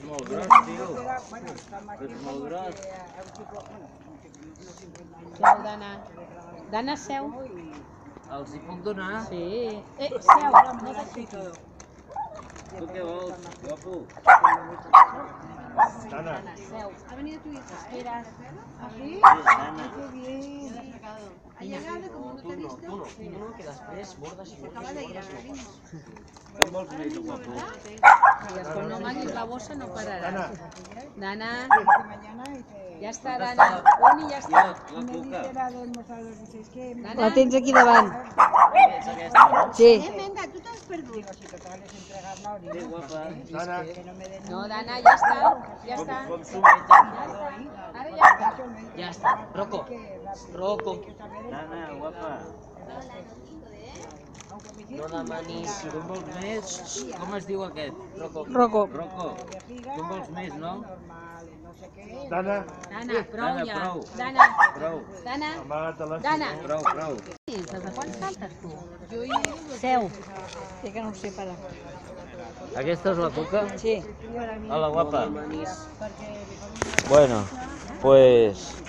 Gros, tio. Molt gros. Seu, Dana. Dana, seu. Els hi puc donar? Sí. Eh, seu. No t'aixequis. Tu què vols, guapo? Dana, Dana, seu. Ha venido tu hija. Espera. ¿Así? Sí, nana. Qué bien. Ha llegado como no te he visto. Tu no, tu no, que després bordes i bordes Acaba de i ir a bordes. la misma. Què vols més, guapo? Y después no mangues la bossa, no pararás. Dana. Ya está, Dana. Un y ya Ja, está. la Me dice la del mostrador, dice, es que... La tens aquí davant. Sí. Eh, venga, tú te has perdido. Digo, si total es entregar la orina. Sí, guapa. Dana, no Dana, ya está. Ya está. Ahora ya está. Ja està. Rocco. Rocco. Nana, guapa. No demanis. Tu en vols més, com es diu aquest? Rocco. Rocco. Rocco. Tu en vols més, no? Dana, Dana, prou Dana, ja. prou. Dana. Prou, Dana. amaga't a la Dana. prou, prou. Des de quan saltes tu? Jo hi Seu. Sí que no ho sé parar. Aquesta és la cuca? Sí. Hola, guapa. Demanis. Bueno, pues